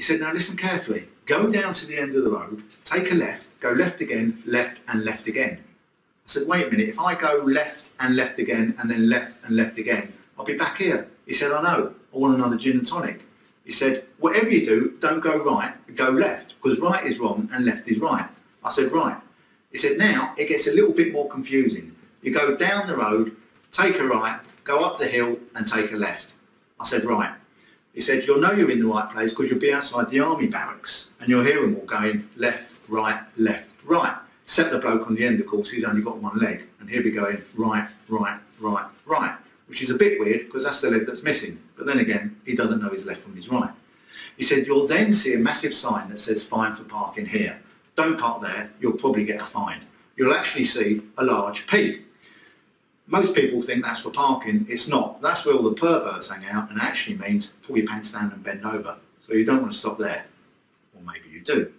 He said, now listen carefully. Go down to the end of the road, take a left, go left again, left and left again. I said, wait a minute, if I go left and left again and then left and left again, I'll be back here. He said, I know, I want another gin and tonic. He said, whatever you do, don't go right, go left, because right is wrong and left is right. I said, right. He said, now it gets a little bit more confusing. You go down the road, take a right, go up the hill and take a left. I said, right. He said, you'll know you're in the right place because you'll be outside the army barracks and you'll hear them all going left, right, left, right. Set the bloke on the end, of course, he's only got one leg and he'll be going right, right, right, right, which is a bit weird because that's the leg that's missing. But then again, he doesn't know his left from his right. He said, you'll then see a massive sign that says fine for parking here. Don't park there, you'll probably get a fine. You'll actually see a large P most people think that's for parking. It's not. That's where all the perverts hang out and actually means pull your pants down and bend over. So you don't want to stop there. Or maybe you do.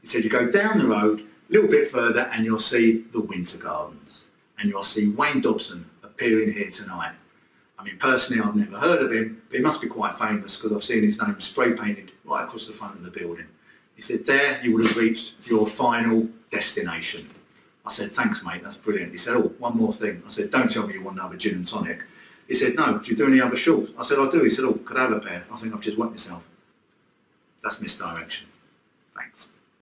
He said you go down the road a little bit further and you'll see the Winter Gardens. And you'll see Wayne Dobson appearing here tonight. I mean, personally, I've never heard of him, but he must be quite famous because I've seen his name spray painted right across the front of the building. He said, there you would have reached your final destination. I said, thanks, mate, that's brilliant. He said, oh, one more thing. I said, don't tell me you want another gin and tonic. He said, no, do you do any other shorts? I said, I do. He said, oh, could I have a pair? I think I've just wet myself. That's misdirection. Thanks.